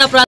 अपराध